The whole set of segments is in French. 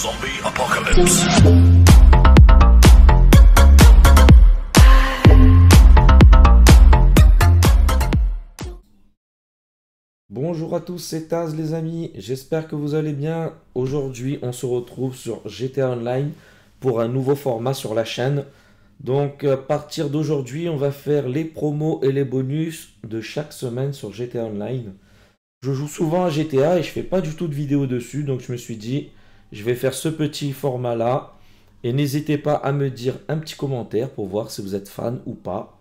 Zombie Apocalypse. Bonjour à tous, c'est Taz les amis, j'espère que vous allez bien. Aujourd'hui on se retrouve sur GTA Online pour un nouveau format sur la chaîne. Donc à partir d'aujourd'hui on va faire les promos et les bonus de chaque semaine sur GTA Online. Je joue souvent à GTA et je fais pas du tout de vidéos dessus, donc je me suis dit je vais faire ce petit format là. Et n'hésitez pas à me dire un petit commentaire pour voir si vous êtes fan ou pas.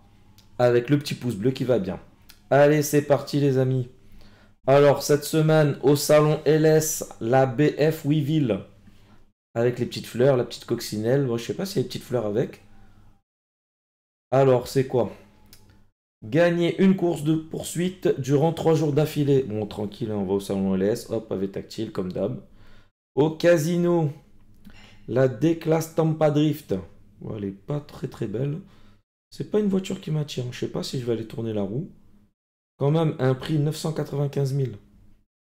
Avec le petit pouce bleu qui va bien. Allez, c'est parti les amis. Alors, cette semaine, au salon LS, la BF Weeville. Avec les petites fleurs, la petite coccinelle. Moi, je sais pas s'il y a des petites fleurs avec. Alors, c'est quoi? Gagner une course de poursuite durant 3 jours d'affilée. Bon, tranquille, hein, on va au salon LS. Hop, avec tactile, comme d'hab. Au casino, la D-Class Tampa Drift. Elle est pas très très belle. C'est pas une voiture qui m'attire. Je sais pas si je vais aller tourner la roue. Quand même, un prix 995 000.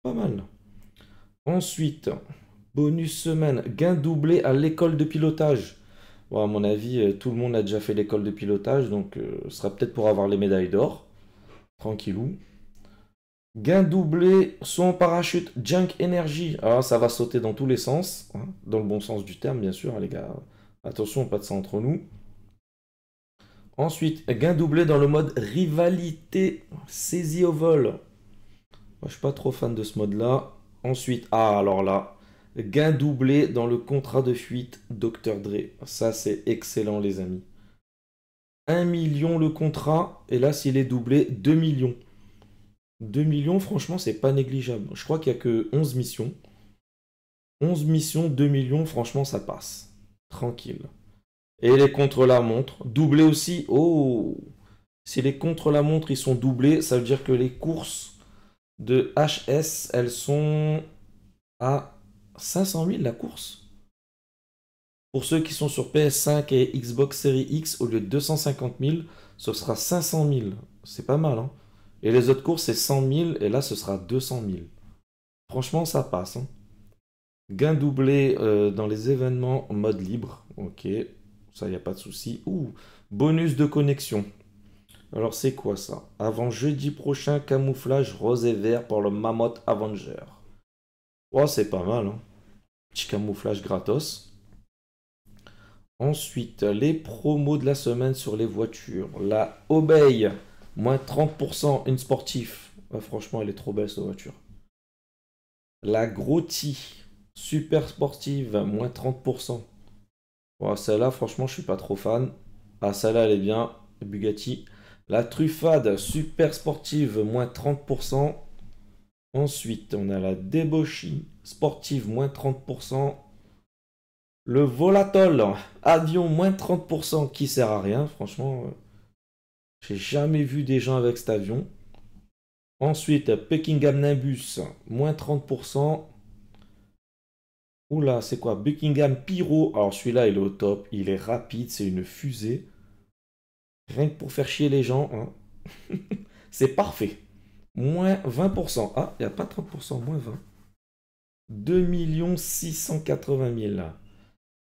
Pas mal. Ensuite, bonus semaine, gain doublé à l'école de pilotage. Bon, à mon avis, euh, tout le monde a déjà fait l'école de pilotage, donc euh, ce sera peut-être pour avoir les médailles d'or. Tranquillou. Gain doublé, son parachute Junk Energy. Alors ça va sauter dans tous les sens, hein, dans le bon sens du terme, bien sûr, hein, les gars. Attention, pas de ça entre nous. Ensuite, gain doublé dans le mode rivalité saisie au vol. Moi, je suis pas trop fan de ce mode-là. Ensuite, ah, alors là, gain doublé dans le contrat de fuite Dr. Dre. Ça, c'est excellent, les amis. 1 million le contrat, et là, s'il est doublé, 2 millions. 2 millions, franchement, c'est pas négligeable. Je crois qu'il y a que 11 missions. 11 missions, 2 millions, franchement, ça passe. Tranquille. Et les contre-la-montre, doublés aussi. Oh Si les contre-la-montre, ils sont doublés, ça veut dire que les courses de HS, elles sont à 500 000 la course. Pour ceux qui sont sur PS5 et Xbox Series X, au lieu de 250 000, ce sera 500 000. C'est pas mal, hein Et les autres courses, c'est 100 000, et là, ce sera 200 000. Franchement, ça passe, hein Gain doublé euh, dans les événements en mode libre. Ok, ça, il n'y a pas de souci. Ouh, bonus de connexion. Alors, c'est quoi ça? Avant jeudi prochain, camouflage rose et vert pour le Mammoth Avenger. Oh, c'est pas mal, hein Petit camouflage gratos. Ensuite, les promos de la semaine sur les voitures. La Obey, moins 30%, une sportif. franchement, elle est trop belle, cette voiture. La Grotti, super sportive, moins 30%. Bon, celle-là, franchement, je suis pas trop fan. Ah, celle-là, elle est bien. Bugatti. La Truffade, super sportive, moins 30%. Ensuite, on a la Débauchie, sportive, moins 30%. Le Volatol, avion, moins 30%, qui sert à rien, franchement. J'ai jamais vu des gens avec cet avion. Ensuite, Buckingham Nimbus, moins 30%. Oula, c'est quoi? Buckingham Pyro. Alors celui-là, il est au top. Il est rapide, c'est une fusée. Rien que pour faire chier les gens. Hein. c'est parfait. Moins 20%. Ah, il n'y a pas 30%, moins 20. 2 680 000.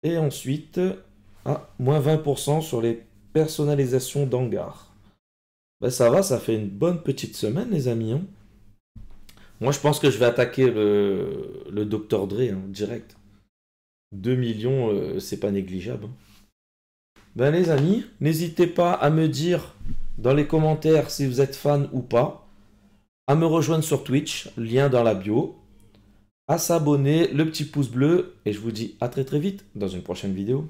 Et ensuite, ah, moins 20% sur les personnalisations d'hangar. Ben ça va, ça fait une bonne petite semaine, les amis. Hein. Moi, je pense que je vais attaquer le, le Dr. Dre hein, direct. 2 millions, euh, c'est pas négligeable. Hein. Ben, les amis, n'hésitez pas à me dire dans les commentaires si vous êtes fan ou pas. À me rejoindre sur Twitch, lien dans la bio. À s'abonner, le petit pouce bleu. Et je vous dis à très très vite dans une prochaine vidéo.